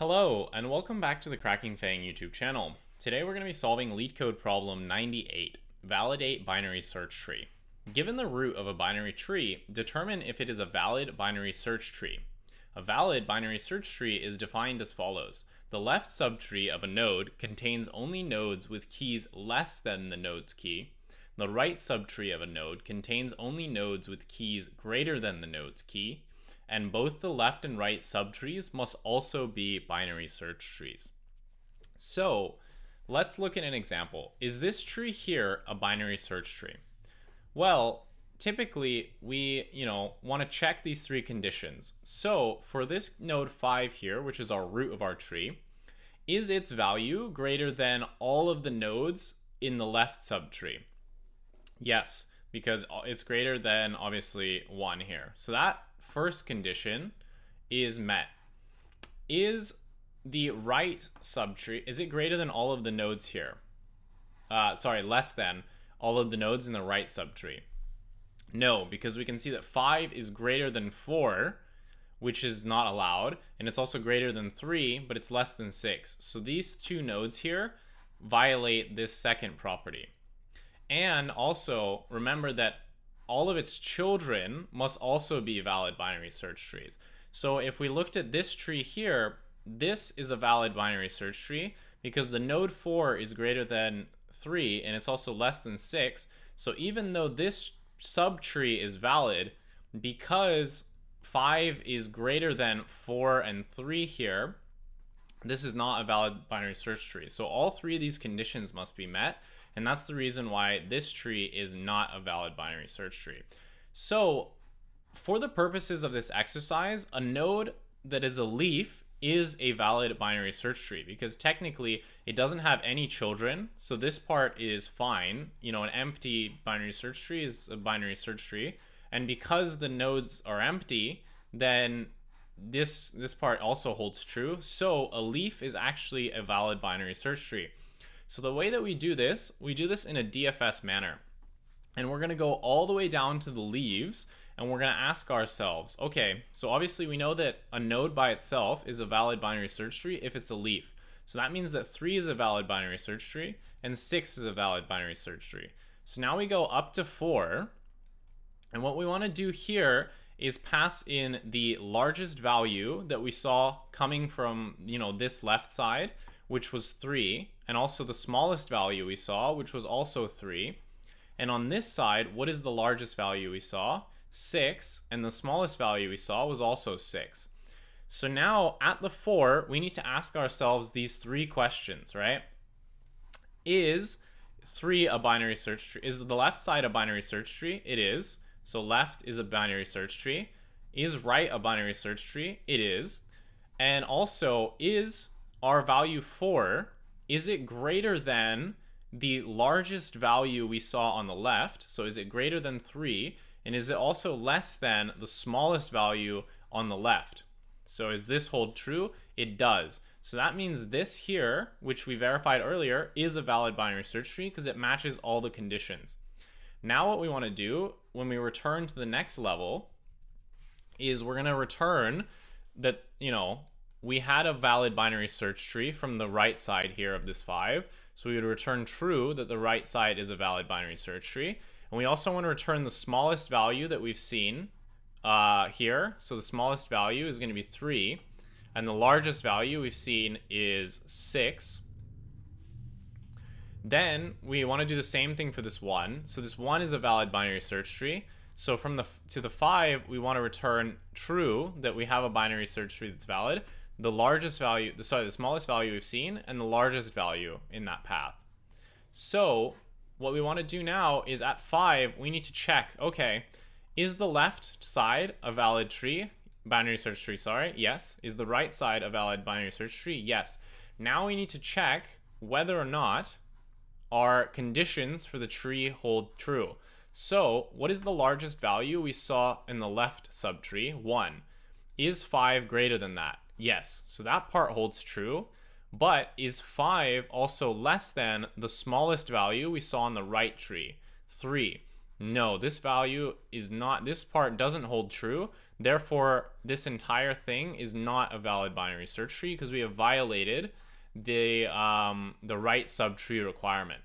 Hello, and welcome back to the Cracking FAANG YouTube channel. Today we're going to be solving LeetCode problem 98, validate binary search tree. Given the root of a binary tree, determine if it is a valid binary search tree. A valid binary search tree is defined as follows. The left subtree of a node contains only nodes with keys less than the node's key. The right subtree of a node contains only nodes with keys greater than the node's key and both the left and right subtrees must also be binary search trees. So let's look at an example. Is this tree here a binary search tree? Well, typically we, you know, want to check these three conditions. So for this node 5 here, which is our root of our tree, is its value greater than all of the nodes in the left subtree? Yes, because uh, it's greater than obviously 1 here. So that first condition is met. Is the right subtree, is it greater than all of the nodes here? Uh, sorry, less than all of the nodes in the right subtree. No, because we can see that 5 is greater than 4, which is not allowed, and it's also greater than 3, but it's less than 6. So these two nodes here violate this second property. And also, remember that all of its children must also be valid binary search trees. So if we looked at this tree here, this is a valid binary search tree because the node 4 is greater than 3 and it's also less than 6. So even though this subtree is valid, because 5 is greater than 4 and 3 here, this is not a valid binary search tree. So all three of these conditions must be met. And that's the reason why this tree is not a valid binary search tree. So for the purposes of this exercise, a node that is a leaf is a valid binary search tree because technically it doesn't have any children. So this part is fine. You know, an empty binary search tree is a binary search tree. And because the nodes are empty, then this this part also holds true. So a leaf is actually a valid binary search tree. So the way that we do this, we do this in a DFS manner. And we're gonna go all the way down to the leaves and we're gonna ask ourselves, okay, so obviously we know that a node by itself is a valid binary search tree if it's a leaf. So that means that three is a valid binary search tree and six is a valid binary search tree. So now we go up to four. And what we wanna do here is pass in the largest value that we saw coming from, you know, this left side, which was 3, and also the smallest value we saw, which was also 3. And on this side, what is the largest value we saw? 6, and the smallest value we saw was also 6. So now at the 4, we need to ask ourselves these three questions, right? Is 3 a binary search tree? Is the left side a binary search tree? It is. So left is a binary search tree. Is right a binary search tree? It is. And also, is our value 4, is it greater than the largest value we saw on the left? So is it greater than 3? And is it also less than the smallest value on the left? So is this hold true? It does. So that means this here, which we verified earlier, is a valid binary search tree because it matches all the conditions. Now what we want to do when we return to the next level is we're going to return that, you know, we had a valid binary search tree from the right side here of this 5. So we would return true that the right side is a valid binary search tree. And we also want to return the smallest value that we've seen uh, here. So the smallest value is going to be 3. And the largest value we've seen is 6. Then we want to do the same thing for this 1. So this 1 is a valid binary search tree. So from the to the 5, we want to return true that we have a binary search tree that's valid the largest value, sorry, the smallest value we've seen and the largest value in that path. So what we want to do now is at five, we need to check, okay, is the left side a valid tree? Binary search tree, sorry. Yes. Is the right side a valid binary search tree? Yes. Now we need to check whether or not our conditions for the tree hold true. So what is the largest value we saw in the left subtree? One. Is five greater than that? Yes, so that part holds true. But is 5 also less than the smallest value we saw in the right tree? 3. No, this value is not, this part doesn't hold true. Therefore, this entire thing is not a valid binary search tree because we have violated the, um, the right subtree requirement.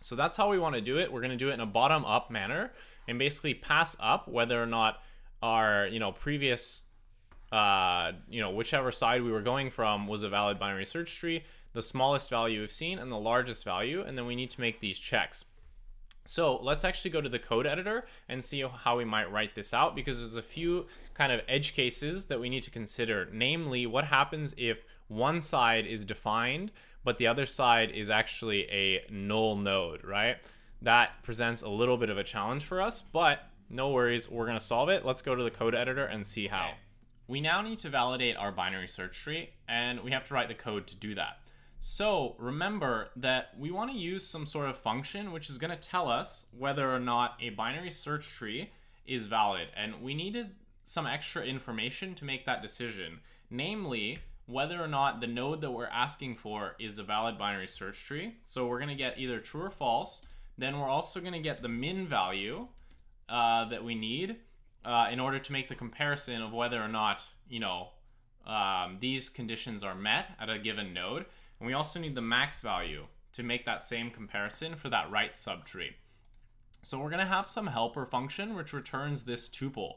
So that's how we want to do it. We're going to do it in a bottom up manner and basically pass up whether or not our, you know, previous, uh, you know, whichever side we were going from was a valid binary search tree, the smallest value we've seen and the largest value. And then we need to make these checks. So let's actually go to the code editor and see how we might write this out because there's a few kind of edge cases that we need to consider. Namely, what happens if one side is defined but the other side is actually a null node, right? That presents a little bit of a challenge for us, but no worries, we're gonna solve it. Let's go to the code editor and see how. We now need to validate our binary search tree, and we have to write the code to do that. So remember that we want to use some sort of function which is going to tell us whether or not a binary search tree is valid. And we needed some extra information to make that decision. Namely, whether or not the node that we're asking for is a valid binary search tree. So we're going to get either true or false. Then we're also going to get the min value uh, that we need uh, in order to make the comparison of whether or not, you know, um, these conditions are met at a given node. And we also need the max value to make that same comparison for that right subtree. So we're going to have some helper function which returns this tuple.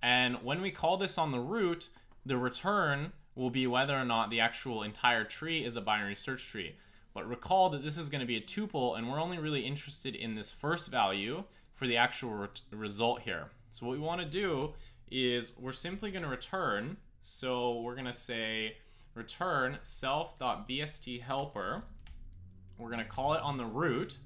And when we call this on the root, the return will be whether or not the actual entire tree is a binary search tree. But recall that this is going to be a tuple, and we're only really interested in this first value for the actual re result here. So what we want to do is we're simply going to return, so we're going to say return self.bst helper. We're going to call it on the root,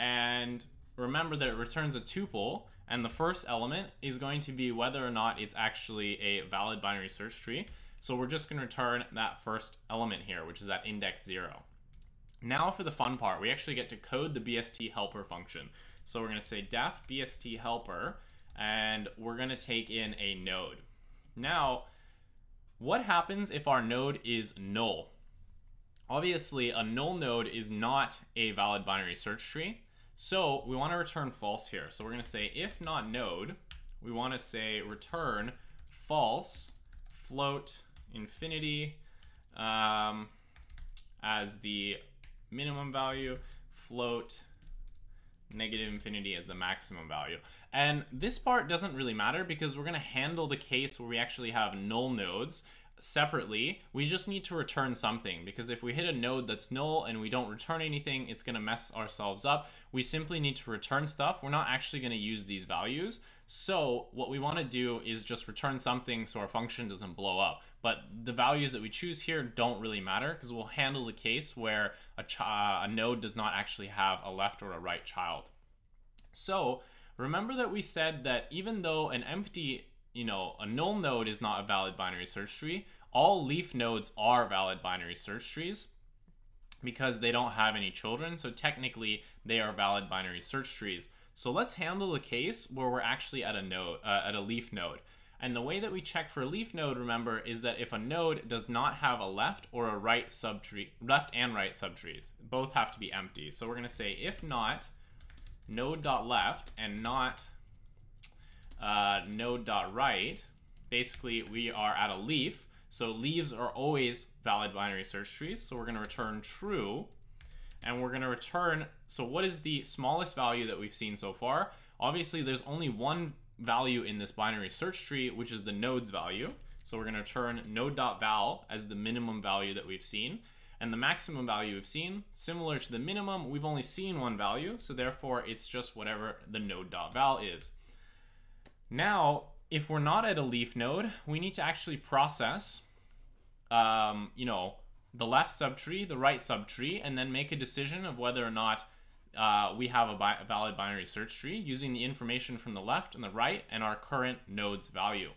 and remember that it returns a tuple, and the first element is going to be whether or not it's actually a valid binary search tree. So we're just going to return that first element here, which is at index 0. Now for the fun part, we actually get to code the BST helper function. So we're going to say def BST helper, and we're going to take in a node. Now, what happens if our node is null? Obviously, a null node is not a valid binary search tree. So we want to return false here. So we're going to say if not node, we want to say return false float infinity um, as the minimum value, float negative infinity as the maximum value. And this part doesn't really matter because we're going to handle the case where we actually have null nodes separately. We just need to return something because if we hit a node that's null and we don't return anything, it's going to mess ourselves up. We simply need to return stuff. We're not actually going to use these values. So what we want to do is just return something so our function doesn't blow up. But the values that we choose here don't really matter because we'll handle the case where a, a node does not actually have a left or a right child. So remember that we said that even though an empty, you know, a null node is not a valid binary search tree, all leaf nodes are valid binary search trees because they don't have any children. So technically they are valid binary search trees. So let's handle the case where we're actually at a node, uh, at a leaf node. And the way that we check for a leaf node, remember, is that if a node does not have a left or a right subtree, left and right subtrees, both have to be empty. So we're going to say if not node.left and not uh, node.right, basically we are at a leaf. So leaves are always valid binary search trees. So we're going to return true. And we're going to return, so what is the smallest value that we've seen so far? Obviously, there's only one value in this binary search tree, which is the nodes value. So we're going to return node.val as the minimum value that we've seen. And the maximum value we've seen, similar to the minimum, we've only seen one value, so therefore it's just whatever the node.val is. Now, if we're not at a leaf node, we need to actually process, um, you know, the left subtree, the right subtree, and then make a decision of whether or not uh, we have a, bi a, valid binary search tree using the information from the left and the right and our current node's value.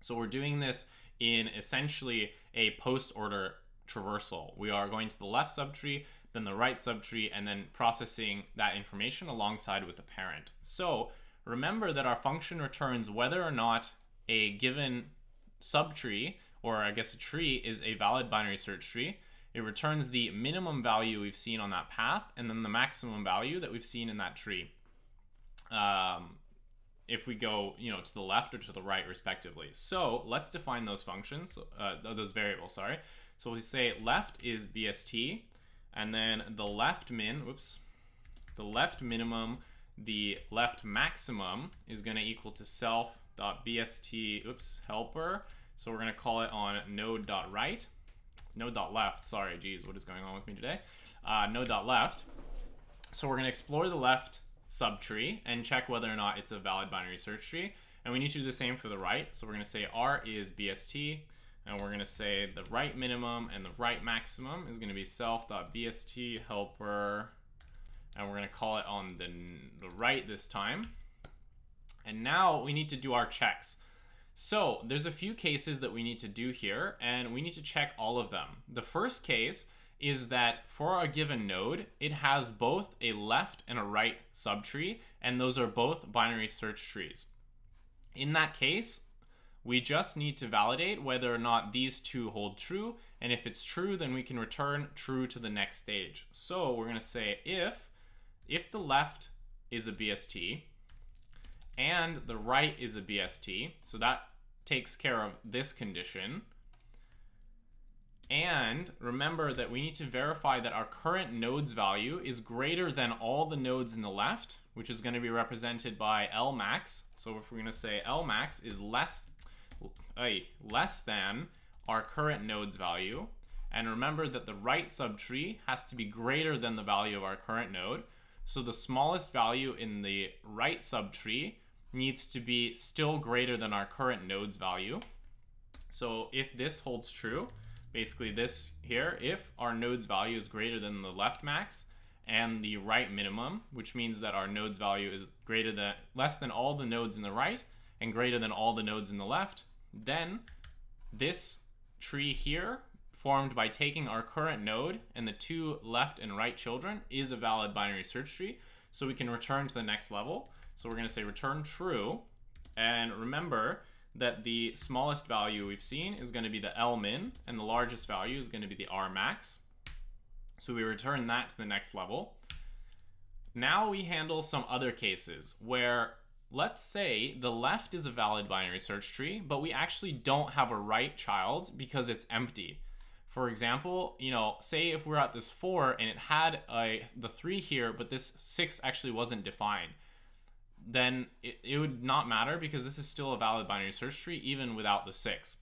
So we're doing this in essentially a post order traversal. We are going to the left subtree, then the right subtree, and then processing that information alongside with the parent. So remember that our function returns whether or not a given subtree, or I guess a tree, is a valid binary search tree it returns the minimum value we've seen on that path and then the maximum value that we've seen in that tree. Um, if we go, you know, to the left or to the right respectively. So let's define those functions, uh, those variables, sorry. So we say left is BST, and then the left min, whoops, the left minimum, the left maximum is gonna equal to self.bst, oops, helper. So we're gonna call it on node.right, node.left, sorry, geez, what is going on with me today? Uh, node.left. So we're gonna explore the left subtree and check whether or not it's a valid binary search tree. And we need to do the same for the right. So we're going to say R is BST, and we're going to say the right minimum and the right maximum is going to be self.bst helper, and we're going to call it on the, the right this time. And now we need to do our checks. So there's a few cases that we need to do here, and we need to check all of them. The first case is that for a given node, it has both a left and a right subtree, and those are both binary search trees. In that case, we just need to validate whether or not these two hold true, and if it's true, then we can return true to the next stage. So we're gonna say if, if the left is a BST, and the right is a BST, so that takes care of this condition, and remember that we need to verify that our current nodes value is greater than all the nodes in the left, which is going to be represented by L max. So if we're going to say L max is less, uh, less than our current nodes value, and remember that the right subtree has to be greater than the value of our current node. So the smallest value in the right subtree needs to be still greater than our current nodes value. So if this holds true, basically this here, if our node's value is greater than the left max and the right minimum, which means that our node's value is greater than less than all the nodes in the right and greater than all the nodes in the left, then this tree here formed by taking our current node and the two left and right children is a valid binary search tree. So we can return to the next level. So we're going to say return true. And remember that the smallest value we've seen is going to be the L min, and the largest value is going to be the R max. So we return that to the next level. Now we handle some other cases where let's say the left is a valid binary search tree, but we actually don't have a right child because it's empty. For example, you know, say if we're at this four and it had a the three here, but this six actually wasn't defined then it, it would not matter because this is still a valid binary search tree even without the 6.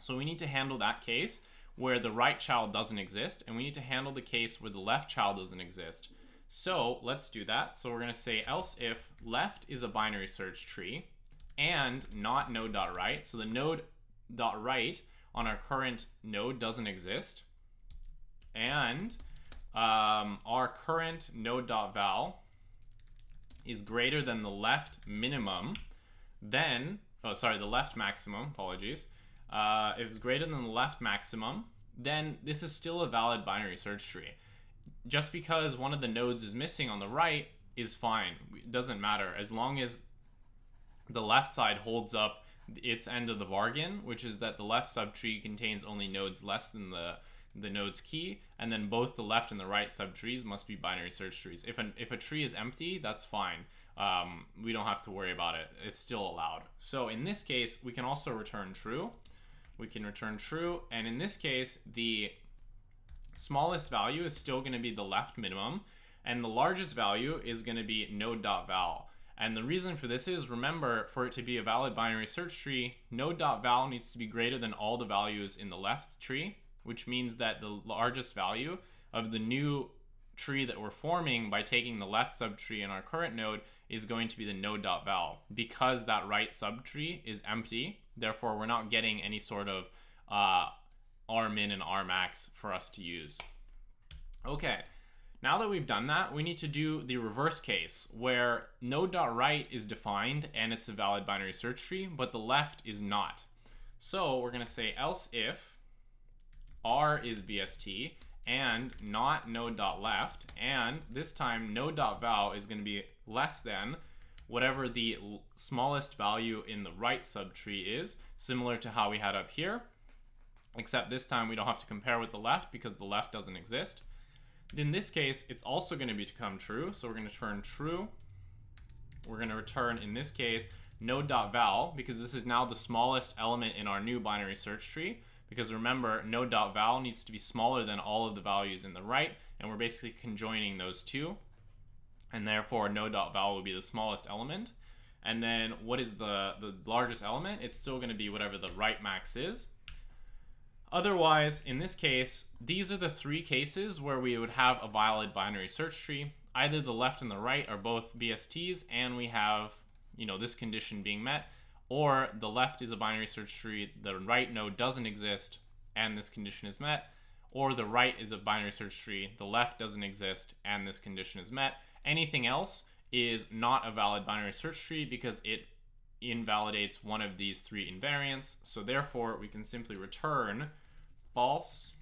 So we need to handle that case where the right child doesn't exist, and we need to handle the case where the left child doesn't exist. So let's do that. So we're going to say else if left is a binary search tree and not node.right. So the node.right on our current node doesn't exist. And um, our current node.val is greater than the left minimum, then, oh, sorry, the left maximum, apologies. Uh, if it's greater than the left maximum, then this is still a valid binary search tree. Just because one of the nodes is missing on the right is fine. It doesn't matter. As long as the left side holds up its end of the bargain, which is that the left subtree contains only nodes less than the the node's key, and then both the left and the right subtrees must be binary search trees. If, an, if a tree is empty, that's fine. Um, we don't have to worry about it. It's still allowed. So in this case, we can also return true. We can return true, and in this case, the smallest value is still going to be the left minimum, and the largest value is going to be node.val. And the reason for this is, remember, for it to be a valid binary search tree, node.val needs to be greater than all the values in the left tree, which means that the largest value of the new tree that we're forming by taking the left subtree in our current node is going to be the node.val because that right subtree is empty. Therefore, we're not getting any sort of uh, rmin and rmax for us to use. Okay, now that we've done that, we need to do the reverse case where node.right is defined and it's a valid binary search tree, but the left is not. So we're going to say else if R is BST and not node.left. And this time node.val is going to be less than whatever the smallest value in the right subtree is, similar to how we had up here. Except this time we don't have to compare with the left because the left doesn't exist. In this case, it's also going to become true. So we're going to turn true. we're going to return, in this case, node.val, because this is now the smallest element in our new binary search tree. Because remember, node.val needs to be smaller than all of the values in the right, and we're basically conjoining those two. And therefore, node.val will be the smallest element. And then what is the, the largest element? It's still going to be whatever the right max is. Otherwise, in this case, these are the three cases where we would have a valid binary search tree. Either the left and the right are both BSTs, and we have, you know, this condition being met, or the left is a binary search tree, the right node doesn't exist, and this condition is met, or the right is a binary search tree, the left doesn't exist, and this condition is met. Anything else is not a valid binary search tree because it invalidates one of these three invariants. So therefore, we can simply return false.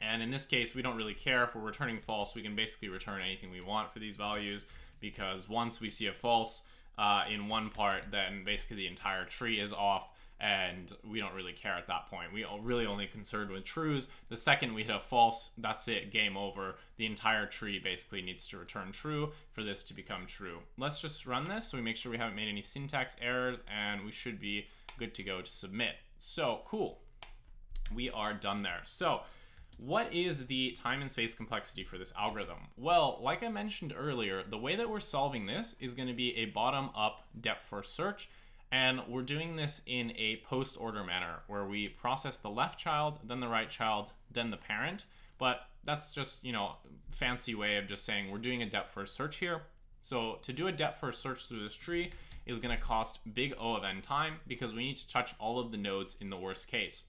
And in this case, we don't really care if we're returning false. We can basically return anything we want for these values because once we see a false uh, in one part, then basically the entire tree is off and we don't really care at that point. We are really only concerned with trues. The second we hit a false, that's it, game over. The entire tree basically needs to return true for this to become true. Let's just run this so we make sure we haven't made any syntax errors and we should be good to go to submit. So cool we are done there. So what is the time and space complexity for this algorithm? Well, like I mentioned earlier, the way that we're solving this is going to be a bottom-up depth first search, and we're doing this in a post-order manner where we process the left child, then the right child, then the parent. But that's just, you know, fancy way of just saying we're doing a depth first search here. So to do a depth first search through this tree is going to cost big O of n time because we need to touch all of the nodes in the worst case.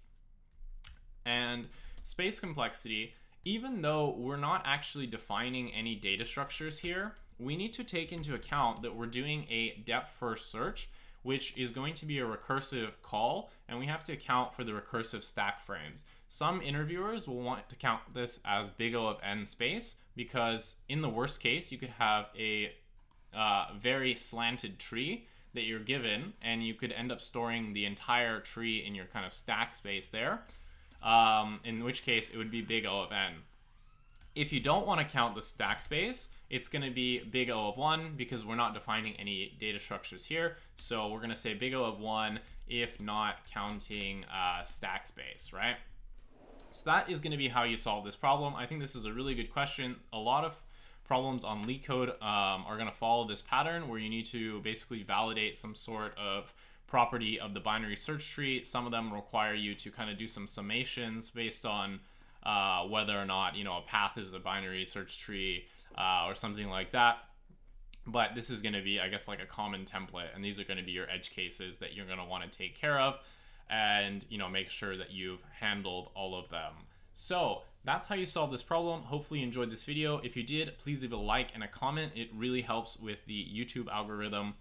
And space complexity, even though we're not actually defining any data structures here, we need to take into account that we're doing a depth first search, which is going to be a recursive call, and we have to account for the recursive stack frames. Some interviewers will want to count this as big O of n space because in the worst case, you could have a uh, very slanted tree that you're given, and you could end up storing the entire tree in your kind of stack space there um, in which case it would be big O of n. If you don't want to count the stack space, it's going to be big O of 1 because we're not defining any data structures here. So we're going to say big O of 1 if not counting uh, stack space, right? So that is going to be how you solve this problem. I think this is a really good question. A lot of problems on LeetCode um, are going to follow this pattern where you need to basically validate some sort of property of the binary search tree. Some of them require you to kind of do some summations based on uh, whether or not you know a path is a binary search tree uh, or something like that. But this is going to be, I guess, like a common template, and these are going to be your edge cases that you're going to want to take care of, and you know make sure that you've handled all of them. So that's how you solve this problem. Hopefully you enjoyed this video. If you did, please leave a like and a comment. It really helps with the YouTube algorithm.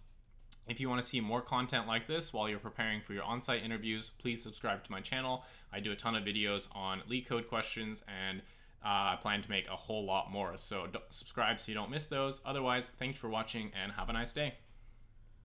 If you want to see more content like this while you're preparing for your on-site interviews, please subscribe to my channel. I do a ton of videos on LeetCode questions and uh, I plan to make a whole lot more. So subscribe so you don't miss those. Otherwise, thank you for watching and have a nice day.